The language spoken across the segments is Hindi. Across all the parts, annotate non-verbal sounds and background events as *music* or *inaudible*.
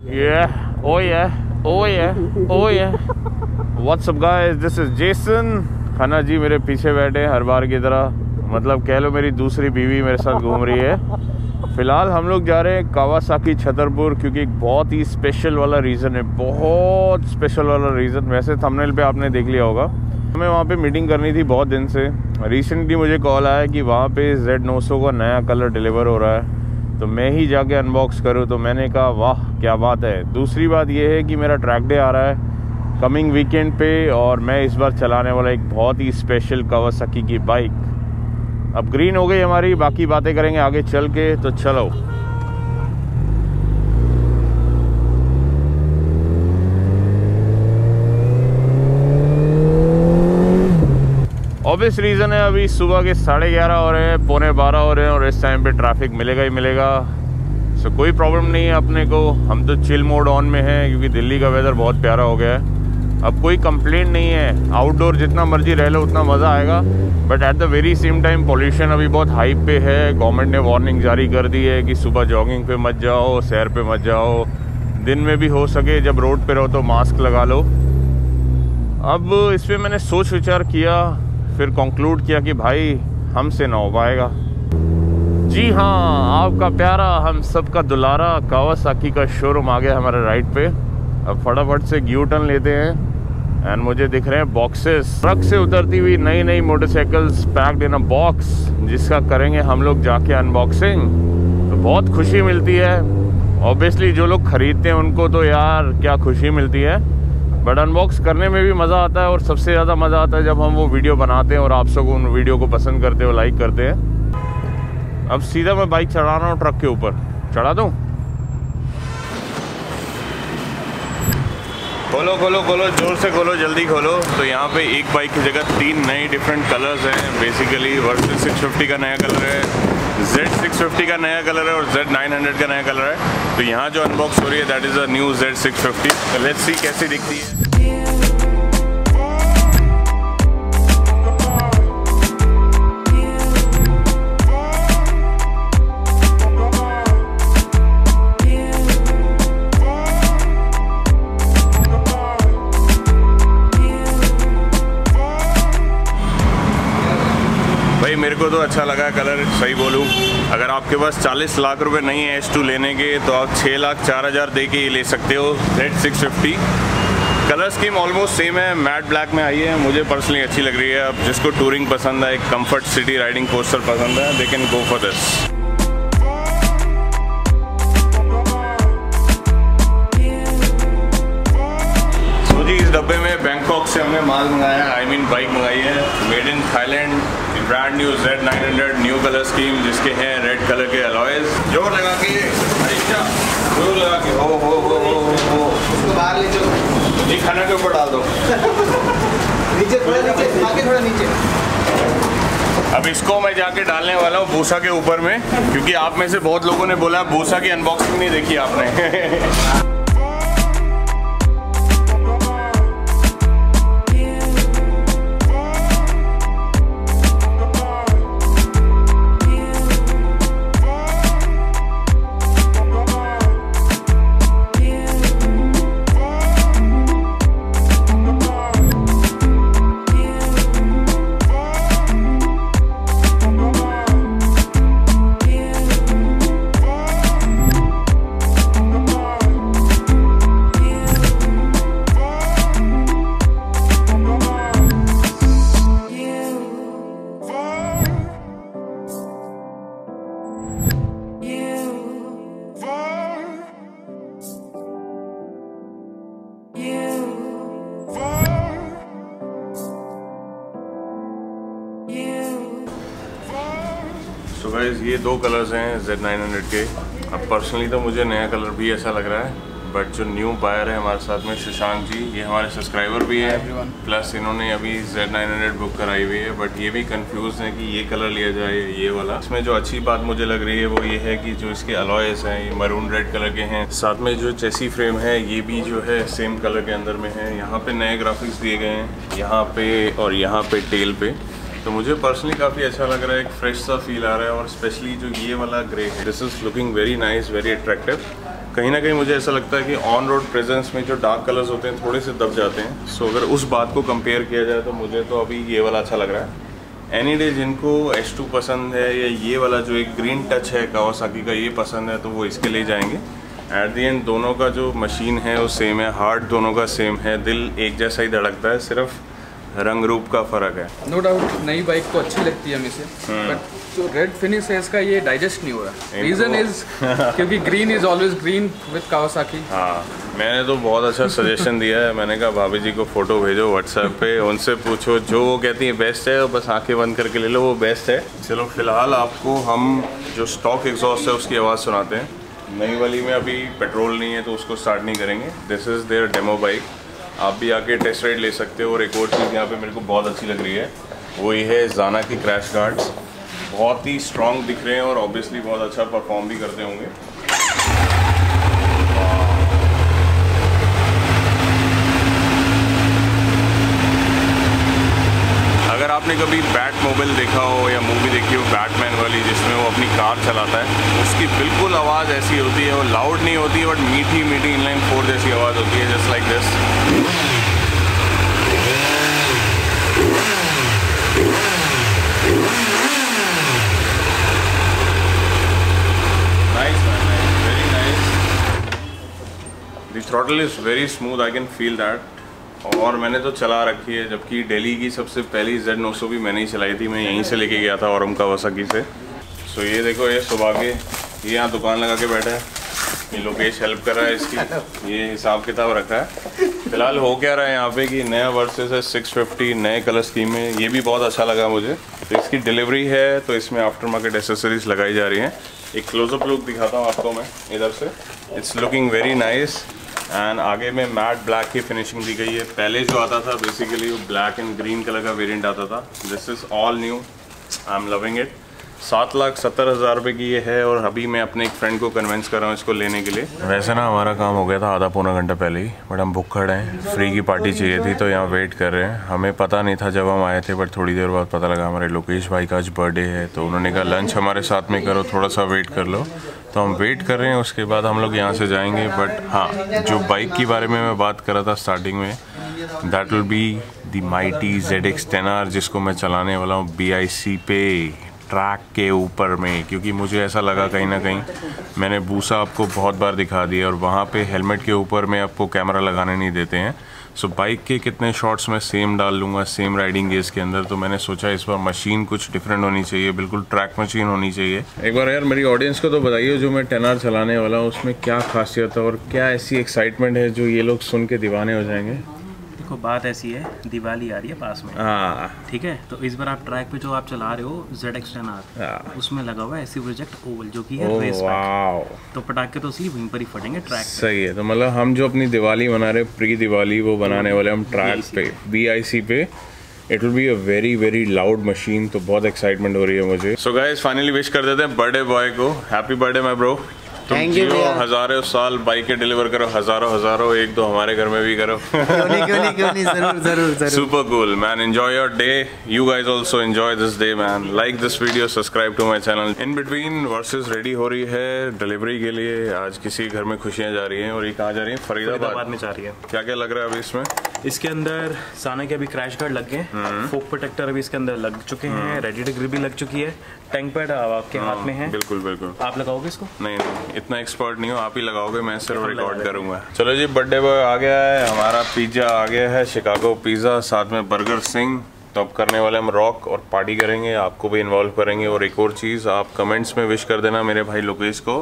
Oh yeah, oh yeah, oh yeah. What's up guys? This is Jason. Khanna ji मेरे पीछे बैठे हर बार की तरह मतलब कह लो मेरी दूसरी बीवी मेरे साथ घूम रही है फ़िलहाल हम लोग जा रहे हैं कावासाकी छतरपुर क्योंकि एक बहुत ही स्पेशल वाला रीज़न है बहुत स्पेशल वाला रीज़न वैसे थंबनेल पे आपने देख लिया होगा हमें वहाँ पे मीटिंग करनी थी बहुत दिन से रिसेंटली मुझे कॉल आया कि वहाँ पे जेड नौ का नया कलर डिलीवर हो रहा है तो मैं ही जाके अनबॉक्स करूँ तो मैंने कहा, वाह, क्या बात है। दूसरी बात यह है कि मेरा ट्रैक डे आ रहा है कमिंग वीकेंड पे, और मैं इस बार चलाने वाला एक बहुत ही स्पेशल कवासाकी की बाइक अब ग्रीन हो गई हमारी, बाकी बातें करेंगे आगे चल के तो चलो। ऑब्वियस रीज़न है, अभी सुबह के साढ़े ग्यारह हो रहे हैं, पौने बारह हो रहे हैं और इस टाइम पे ट्रैफ़िक मिलेगा ही मिलेगा। सो कोई प्रॉब्लम नहीं है अपने को। हम तो चिल मोड ऑन में हैं, क्योंकि दिल्ली का वेदर बहुत प्यारा हो गया है। अब कोई कंप्लेंट नहीं है। आउटडोर जितना मर्ज़ी रह लो, उतना मज़ा आएगा। But at the very same time pollution अभी बहुत हाई पे है। गवर्नमेंट ने वार्निंग जारी कर दी है कि सुबह जॉगिंग पे मत जाओ, सैर पे मत जाओ। दिन में भी हो सके, जब रोड पे रहो तो मास्क लगा लो। अब इस पर मैंने सोच विचार किया। फिर कंक्लूड किया कि भाई, हमसे ना हो पाएगा। जी हाँ आपका प्यारा, हम सबका दुलारा, कावासाकी का शोरूम आ गया हमारे राइट पे। अब फटाफट से ग्यू टर्न लेते हैं। एंड मुझे दिख रहे हैं बॉक्सेस ट्रक से उतरती हुई नई नई motorcycles packed in a box जिसका करेंगे हम लोग जाके अनबॉक्सिंग तो बहुत खुशी मिलती है। ऑब्वियसली जो लोग खरीदते हैं उनको तो यार, क्या खुशी मिलती है। बट अनबॉक्स करने में भी मज़ा आता है और सबसे ज़्यादा मज़ा आता है जब हम वो वीडियो बनाते हैं और आप सब उन वीडियो को पसंद करते हो लाइक करते हैं। अब सीधा मैं बाइक चढ़ा रहा हूँ ट्रक के ऊपर। चढ़ा दूँ? खोलो खोलो खोलो, ज़ोर से खोलो, जल्दी खोलो। तो यहाँ पे एक बाइक की जगह तीन नए डिफरेंट कलर्स हैं। बेसिकली वर्सेस 650 का नया कलर है जेड 650 का नया कलर है और जेड 900 का नया कलर है। तो यहाँ जो अनबॉक्स हो रही है that is a new Z 650 let's see कैसी दिखती है। को तो अच्छा लगा, कलर सही बोलूँ। अगर आपके पास 40 लाख रुपए नहीं है एस टू लेने के तो आप 6 लाख चार हज़ार दे के ही ले सकते हो red six fifty colour scheme almost same है मैट ब्लैक में आई है, मुझे पर्सनली अच्छी लग रही है। अब जिसको टूरिंग पसंद है एक कंफर्ट सिटी राइडिंग पोस्टर पसंद है they can go for this इस डब्बे में बैंकॉक से हमने माल मंगाया है आई मीन बाइक मंगाई है। Made in Thailand brand new Z 900 new colour scheme जिसके हैं रेड कलर के अलॉयज ज़ोर लगा के ज़ोर लगा के हो हो हो हो हो उसको बाहर ले चलो। ये खाना के ऊपर डाल दो। नीचे थोड़ा नीचे आगे थोड़ा नीचे। अब इसको मैं जाके डालने वाला हूँ भूसा के ऊपर में क्योंकि आप में से बहुत लोगों ने बोला भूसा की अनबॉक्सिंग नहीं देखी आपने। *laughs* ये दो कलर्स हैं Z 900 के अब पर्सनली तो मुझे नया कलर भी ऐसा लग रहा है बट जो न्यू बायर है हमारे साथ में शशांक जी ये हमारे सब्सक्राइबर भी है। प्लस इन्होंने अभी Z 900 बुक कराई हुई है बट ये भी कंफ्यूज है कि ये कलर लिया जाए ये वाला। इसमें जो अच्छी बात मुझे लग रही है वो ये है कि जो इसके अलॉयस हैं ये मरून रेड कलर के हैं। साथ में जो चेसी फ्रेम है ये भी जो है सेम कलर के अंदर में है। यहाँ पे नए ग्राफिक्स दिए गए हैं यहाँ पे और यहाँ पे टेल पे। तो मुझे पर्सनली काफ़ी अच्छा लग रहा है, एक फ्रेश सा फील आ रहा है और स्पेशली जो ये वाला ग्रे है this is looking very nice very attractive कहीं ना कहीं मुझे ऐसा लगता है कि ऑन रोड प्रेजेंस में जो डार्क कलर्स होते हैं, थोड़े से दब जाते हैं. सो अगर उस बात को कंपेयर किया जाए तो मुझे तो अभी ये वाला अच्छा लग रहा है. एनी डे जिनको एस टू पसंद है या ये वाला जो एक ग्रीन टच है कावासाकी का, ये पसंद है तो वो इसके लिए जाएँगे. एट दी एंड दोनों का जो मशीन है, वो सेम है. हार्ट दोनों का सेम है. दिल एक जैसा ही धड़कता है, सिर्फ़ रंग रूप का फ़र्क है। नो डाउट नई बाइक तो अच्छी लगती है हमें से। हम्म। बट जो रेड फिनिश है इसका ये डाइजेस्ट नहीं हो रहा। रीजन इज़ क्योंकि green is always green with Kawasaki हाँ मैंने तो बहुत अच्छा सजेशन दिया है। मैंने कहा भाभी जी को फ़ोटो भेजो व्हाट्सएप पे उनसे पूछो जो वो कहती है बेस्ट है बस आँखें बंद करके ले लो वो बेस्ट है। चलो फ़िलहाल आपको हम जो स्टॉक एग्जॉस्ट है उसकी आवाज़ सुनाते हैं। नई वाली में अभी पेट्रोल नहीं है तो उसको स्टार्ट नहीं करेंगे। This is there demo bike आप भी आके टेस्ट राइड ले सकते हो, और एक और चीज़ यहाँ पे मेरे को बहुत अच्छी लग रही है, वो ये है जाना की क्रैश गार्ड्स बहुत ही स्ट्रॉन्ग दिख रहे हैं और ऑब्वियसली बहुत अच्छा परफॉर्म भी करते होंगे अगर आपने कभी बैट मोबाइल देखा हो या मूवी देखी हो बैटमैन वाली जिसमें वो अपनी कार चलाता है? उसकी बिल्कुल आवाज़ ऐसी होती है वो लाउड नहीं होती बट मीठी मीठी इनलाइन फोर जैसी आवाज़ होती है just like this throttle is very smooth, I can feel that. और मैंने तो चला रखी है जबकि दिल्ली की सबसे पहली जेड नौ भी मैंने ही चलाई थी। मैं यहीं से लेके गया था और औरम कावासाकी से। सो ये देखो ये सुबह के ये यहाँ दुकान लगा के बैठा है। ये लोकेश हेल्प कर रहा है इसकी। ये हिसाब किताब रखा है। फ़िलहाल हो क्या रहा है यहाँ पे कि नया वर्सेस है 650 नए कलर स्कीम में। ये भी बहुत अच्छा लगा मुझे। तो इसकी डिलीवरी है तो इसमें आफ्टर मार्केट एसेसरीज लगाई जा रही हैं। एक क्लोजअप लुक दिखाता हूँ आपको मैं इधर से। It's looking very nice and आगे में मैट ब्लैक की फिनिशिंग दी गई है। पहले जो आता था बेसिकली वो ब्लैक एंड ग्रीन कलर का वेरिएंट आता था। This is all new I am loving it सात लाख सत्तर हज़ार रुपये की ये है और अभी मैं अपने एक फ्रेंड को कन्विंस कर रहा हूँ इसको लेने के लिए। वैसे ना हमारा काम हो गया था आधा पौना घंटा पहले ही बट हम बुक खड़े हैं। फ्री की पार्टी चाहिए थी तो यहाँ वेट कर रहे हैं। हमें पता नहीं था जब हम आए थे बट थोड़ी देर बाद पता लगा हमारे लोकेश भाई का आज बर्थडे है तो उन्होंने कहा लंच हमारे साथ में करो, थोड़ा सा वेट कर लो। तो हम वेट कर रहे हैं, उसके बाद हम लोग यहाँ से जाएँगे बट हाँ जो बाइक के बारे में मैं बात कर रहा था स्टार्टिंग में that will be the mighty Z X जिसको मैं चलाने वाला हूँ बी आई सी पे ट्रैक के ऊपर में, क्योंकि मुझे ऐसा लगा कहीं ना कहीं, मैंने बूसा आपको बहुत बार दिखा दिया और वहाँ पे हेलमेट के ऊपर में आपको कैमरा लगाने नहीं देते हैं। सो so, बाइक के कितने शॉट्स मैं सेम डाल लूँगा सेम राइडिंग गेज के अंदर? तो मैंने सोचा इस बार मशीन कुछ डिफरेंट होनी चाहिए। बिल्कुल ट्रैक मशीन होनी चाहिए। एक बार यार मेरी ऑडियंस को तो बताइए जो मैं टेन आर चलाने वाला हूँ उसमें क्या खासियत है और क्या ऐसी एक्साइटमेंट है जो ये लोग सुन के दीवाने हो जाएँगे? देखो बात ऐसी है दिवाली आ रही है पास में। हाँ। ठीक है? तो इस बार आप ट्रैक पे जो आप चला रहे हो जेड एक्स टेन आर। उसमें लगा हुआ है एसी प्रोजेक्ट ओवल जो कि है ओह रेस तो पटाखे तो असली वहीं पर ही फटेंगे ट्रैक सही है। तो मतलब हम जो अपनी दिवाली मना रहे प्री दिवाली वो बनाने वाले हम ट्रैक पे बी आई सी पे। It will be a very very loud machine तो बहुत एक्साइटमेंट हो रही है मुझे। सो गाइस फाइनली विश कर देते हैं बर्थडे बॉय को। हैप्पी बर्थडे माय ब्रो तुम जियो हज़ारों साल बाइकें डिलीवर करो हज़ारों हज़ारों एक दो हमारे घर में भी करो। क्यों नहीं क्यों नहीं क्यों नहीं ज़रूर *laughs* ज़रूर ज़रूर। Super cool, man. Enjoy your day. You guys also enjoy this day, man. Like this video, subscribe to my channel. In between, versus ready हो रही है डिलीवरी के लिए आज किसी घर में खुशियाँ जा रही हैं और ये कहाँ जा रही है? फरीदाबाद। में जा रही है। क्या क्या लग रहा है अभी इसमें? इसके अंदर साना के अभी क्रैश गार्ड लग गए हम्म। फोक प्रोटेक्टर अभी इसके अंदर लग चुके हैं। रेडी ग्रिल भी लग चुकी है। टैंक पैड आपके हाथ में है। बिल्कुल बिल्कुल। आप लगाओगे इसको? नहीं नहीं इतना एक्सपर्ट नहीं हो आप ही लगाओगे मैं सिर्फ़ रिकॉर्ड करूँगा। चलो जी बर्थडे बॉय आ गया है हमारा पिज्जा आ गया है शिकागो पिज्जा साथ में बर्गर सिंह तो अब करने वाले हम रॉक और पार्टी करेंगे आपको भी इन्वॉल्व करेंगे। और एक और चीज़ आप कमेंट्स में विश कर देना मेरे भाई लोकेश को।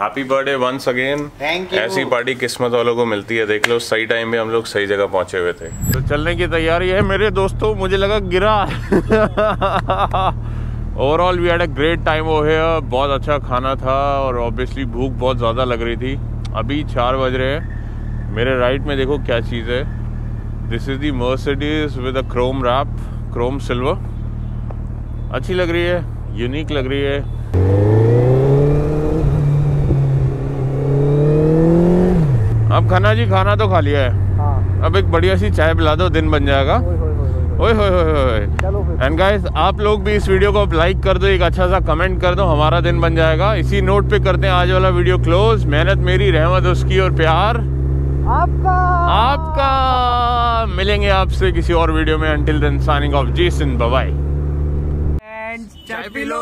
हैप्पी बर्थडे वंस अगेन ऐसी पार्टी किस्मत वालों को मिलती है देख लो सही टाइम पे हम लोग सही जगह पहुँचे हुए थे। तो चलने की तैयारी है मेरे दोस्तों मुझे लगा गिरा। *laughs* Overall we had a great time oh here बहुत अच्छा खाना था और ऑब्वियसली भूख बहुत ज़्यादा लग रही थी। अभी चार बज रहे हैं। मेरे राइट में देखो क्या चीज़ है। This is the Mercedes with a chrome wrap chrome silver अच्छी लग रही है यूनिक लग रही है। अब खाना जी खाना तो खा लिया है। हाँ। अब एक बढ़िया सी चाय पिला दो दिन बन जाएगा। ओए होए होए होए चलो एंड गाइस आप लोग भी इस वीडियो को लाइक कर दो एक अच्छा सा कमेंट कर दो हमारा दिन बन जाएगा। इसी नोट पे करते हैं आज वाला वीडियो क्लोज मेहनत मेरी रहमत उसकी और प्यार। आपका। आपका। मिलेंगे आपसे किसी और वीडियो में। Until then signing off Ji Singh bye चाय पी लो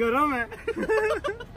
गरम है। *laughs*